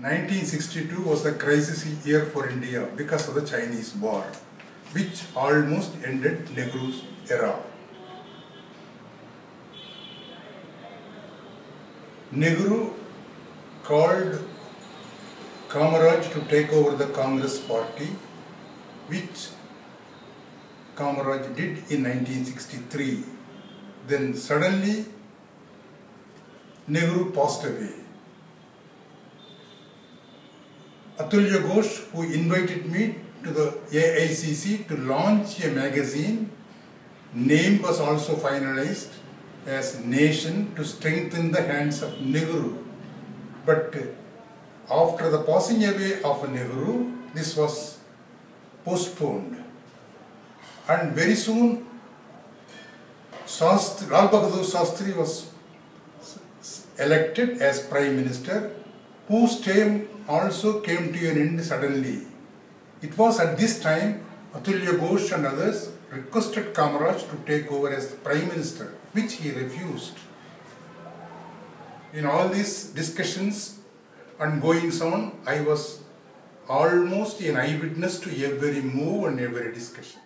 1962 was the crisis year for India because of the Chinese war, which almost ended Nehru's era. Nehru called Kamaraj to take over the Congress party, which Kamaraj did in 1963. Then suddenly Nehru passed away. Atulya Ghosh, who invited me to the AICC to launch a magazine, name was also finalized as Nation to strengthen the hands of Nehru. But after the passing away of Nehru, this was postponed. And very soon, Lal Bahadur Shastri was elected as Prime Minister, whose term also came to an end suddenly. It was at this time Atulya Ghosh and others requested Kamaraj to take over as Prime Minister, which he refused. In all these discussions and goings on, I was almost an eyewitness to every move and every discussion.